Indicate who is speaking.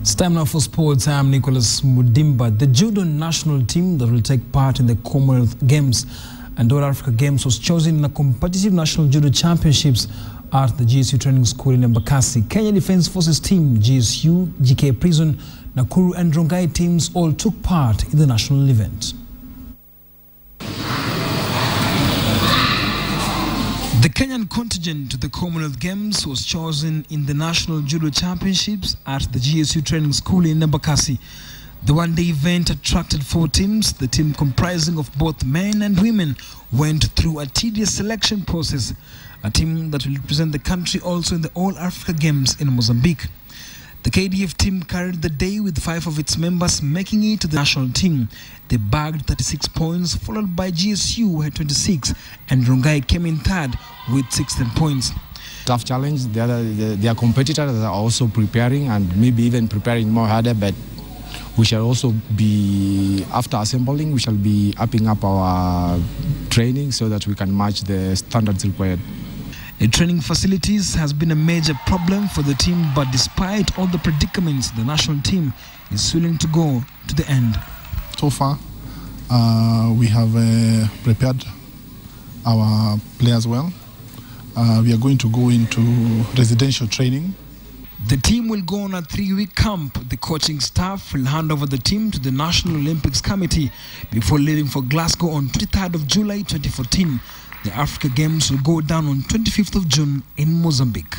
Speaker 1: It's time now for sports. I'm Nicholas Mudimba. The judo national team that will take part in the Commonwealth Games and All Africa Games was chosen in a competitive national judo championships at the GSU training school in Embakasi. Kenya Defence Forces team, GSU, GK Prison, Nakuru and Rongai teams all took part in the national event. The Kenyan contingent to the Commonwealth Games was chosen in the National Judo Championships at the GSU Training School in Embakasi. The one-day event attracted four teams. The team comprising of both men and women went through a tedious selection process. A team that will represent the country also in the All Africa Games in Mozambique. The KDF team carried the day with five of its members making it to the national team. They bagged 36 points, followed by GSU who had 26, and Rongai came in third with 16 points.
Speaker 2: Tough challenge. The other, the, their competitors are also preparing and maybe even preparing more harder, but we shall also be, after assembling, we shall be upping up our training so that we can match the standards required.
Speaker 1: The training facilities has been a major problem for the team, but despite all the predicaments, the national team is willing to go to the end.
Speaker 3: So far, uh, we have uh, prepared our players well. Uh, we are going to go into residential training.
Speaker 1: The team will go on a three-week camp. The coaching staff will hand over the team to the National Olympics Committee before leaving for Glasgow on 23rd of July 2014. The Africa Games will go down on 25th of June in Mozambique.